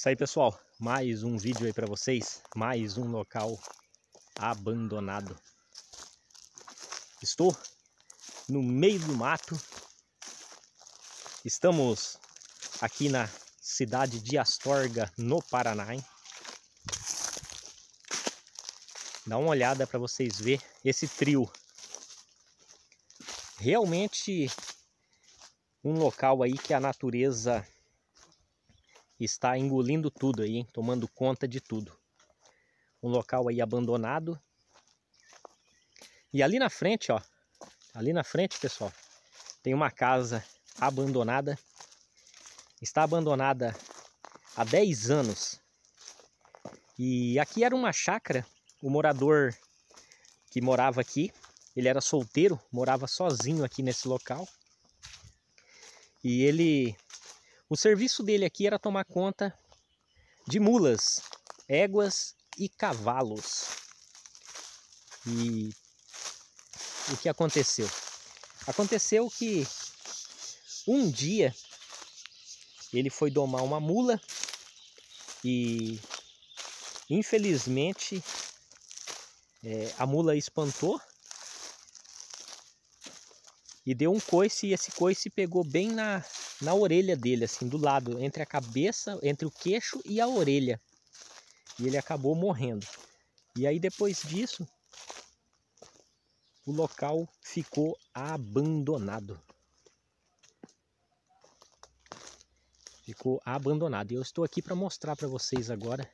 Isso aí, pessoal. Mais um vídeo aí para vocês. Mais um local abandonado. Estou no meio do mato. Estamos aqui na cidade de Astorga, no Paraná. Hein? Dá uma olhada para vocês ver esse trio. Realmente um local aí que a natureza está engolindo tudo aí, hein? tomando conta de tudo. Um local aí abandonado. E ali na frente, ó, ali na frente, pessoal, tem uma casa abandonada. Está abandonada há 10 anos. E aqui era uma chácara. O morador que morava aqui, ele era solteiro, morava sozinho aqui nesse local. E ele o serviço dele aqui era tomar conta de mulas, éguas e cavalos. E o que aconteceu? Aconteceu que um dia ele foi domar uma mula e infelizmente é, a mula espantou e deu um coice e esse coice pegou bem na, na orelha dele, assim, do lado, entre a cabeça, entre o queixo e a orelha. E ele acabou morrendo. E aí depois disso, o local ficou abandonado. Ficou abandonado. E eu estou aqui para mostrar para vocês agora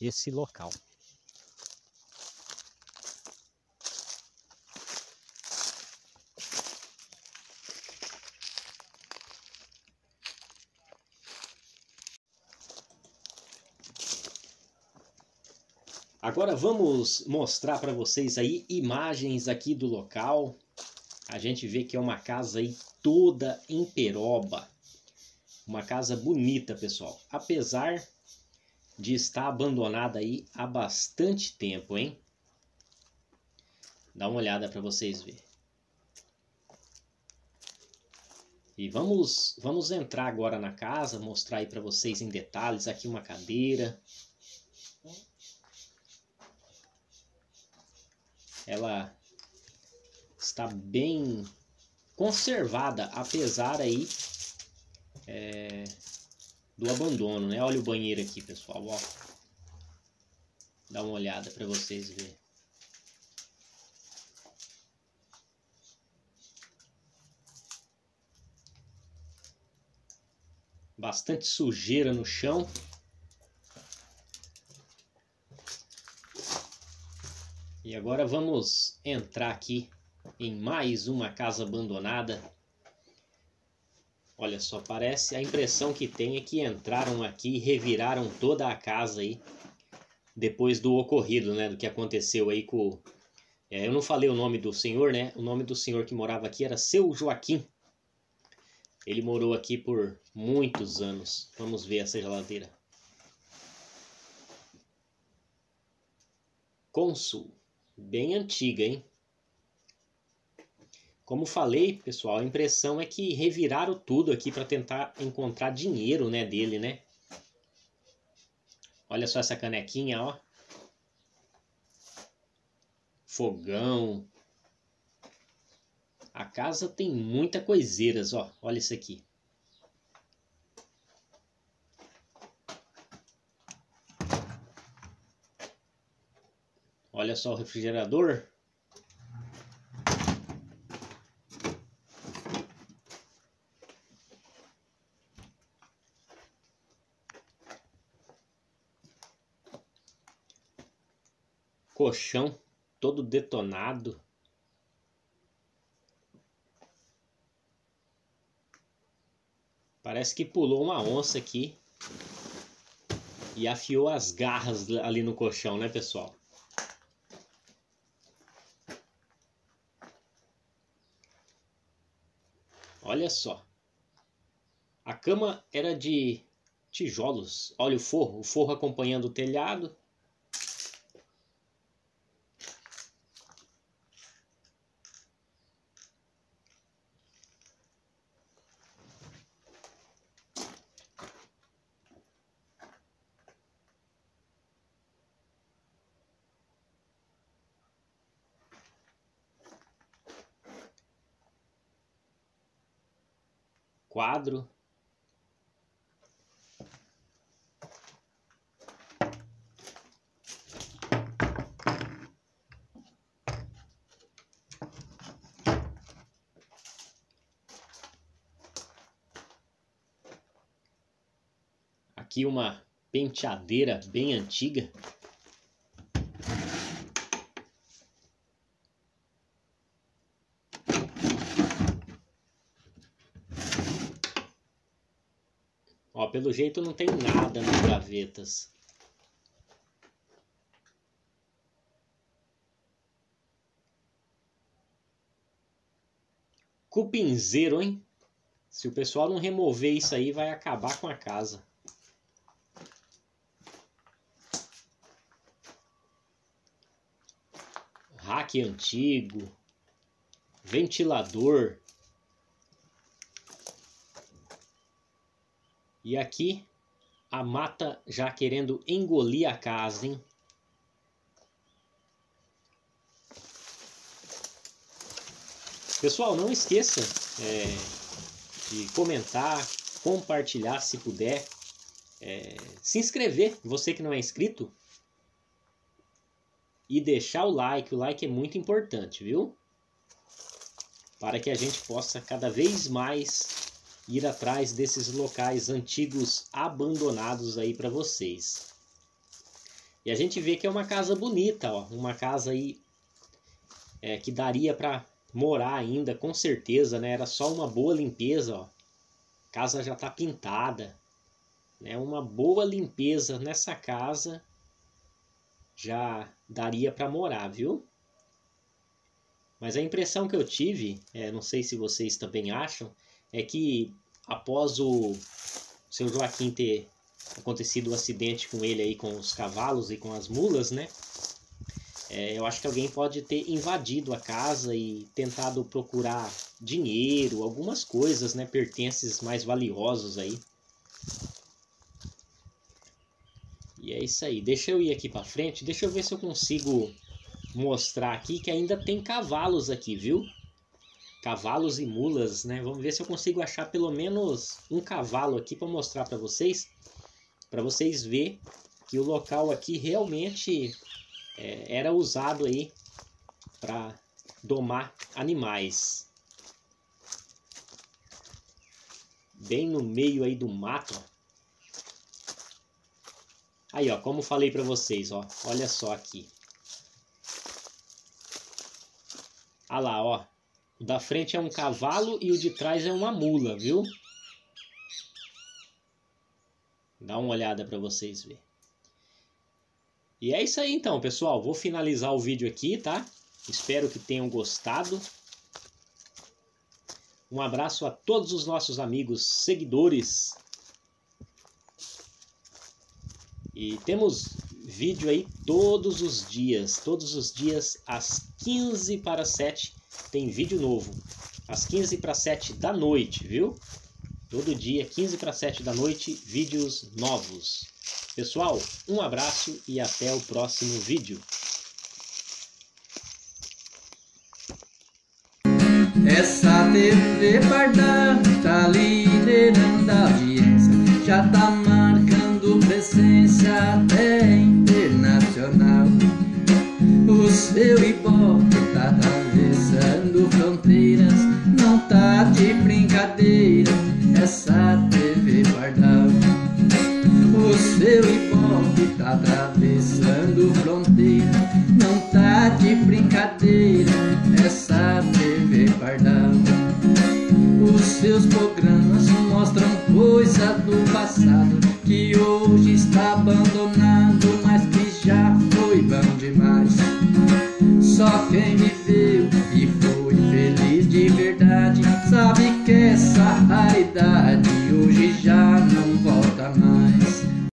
esse local. Agora vamos mostrar para vocês aí imagens aqui do local. A gente vê que é uma casa aí toda em peroba. Uma casa bonita, pessoal. Apesar de estar abandonada aí há bastante tempo, hein? Dá uma olhada para vocês verem. E vamos, vamos entrar agora na casa, mostrar aí para vocês em detalhes. Aqui uma cadeira, ela está bem conservada, apesar aí é, do abandono, né? Olha o banheiro aqui, pessoal, ó. Dá uma olhada para vocês verem. Bastante sujeira no chão. E agora vamos entrar aqui em mais uma casa abandonada. Olha só, parece a impressão que tem é que entraram aqui e reviraram toda a casa aí depois do ocorrido, né, do que aconteceu aí com é, eu não falei o nome do senhor, né? O nome do senhor que morava aqui era Seu Joaquim. Ele morou aqui por muitos anos. Vamos ver essa geladeira. Consul bem antiga, hein? Como falei, pessoal, a impressão é que reviraram tudo aqui para tentar encontrar dinheiro, né, dele, né? Olha só essa canequinha, ó. Fogão. A casa tem muita coiseiras, ó. Olha isso aqui. Olha só o refrigerador. Colchão todo detonado. Parece que pulou uma onça aqui e afiou as garras ali no colchão, né, pessoal? Olha só. A cama era de tijolos. Olha o forro, o forro acompanhando o telhado. Quadro. Aqui uma penteadeira bem antiga. Pelo jeito não tem nada nas gavetas. Cupinzeiro, hein? Se o pessoal não remover isso aí, vai acabar com a casa. Rack antigo. Ventilador. E aqui a mata já querendo engolir a casa, hein? Pessoal, não esqueça é, de comentar, compartilhar se puder, é, se inscrever, você que não é inscrito, e deixar o like. O like é muito importante, viu? Para que a gente possa cada vez mais ir atrás desses locais antigos abandonados aí para vocês. E a gente vê que é uma casa bonita, ó, uma casa aí é, que daria para morar ainda, com certeza, né? Era só uma boa limpeza, ó. A casa já tá pintada, né? Uma boa limpeza nessa casa já daria para morar, viu? Mas a impressão que eu tive, é, não sei se vocês também acham, é que após o seu Joaquim ter acontecido o um acidente com ele aí com os cavalos e com as mulas, né? É, eu acho que alguém pode ter invadido a casa e tentado procurar dinheiro, algumas coisas, né? Pertences mais valiosos aí. E é isso aí. Deixa eu ir aqui para frente. Deixa eu ver se eu consigo mostrar aqui que ainda tem cavalos aqui, viu? Cavalos e mulas, né? Vamos ver se eu consigo achar pelo menos um cavalo aqui para mostrar para vocês, para vocês ver que o local aqui realmente é, era usado aí para domar animais. Bem no meio aí do mato. Aí, ó, como falei para vocês, ó, olha só aqui. Olha lá, ó, da frente é um cavalo e o de trás é uma mula, viu? Dá uma olhada para vocês verem. E é isso aí então, pessoal. Vou finalizar o vídeo aqui, tá? Espero que tenham gostado. Um abraço a todos os nossos amigos seguidores. E temos vídeo aí todos os dias, todos os dias às 15 para 7 tem vídeo novo. Às 15 para 7 da noite, viu? Todo dia, 15 para 7 da noite, vídeos novos. Pessoal, um abraço e até o próximo vídeo. Essa TV Pardal tá liderando a audiência, já tá marcando presença até internacional. O seu hipócrita essa TV guardava. O seu hipócrita tá atravessando fronteira, não tá de brincadeira essa TV guardava. Os seus programas mostram coisa do passado que hoje está abandonada.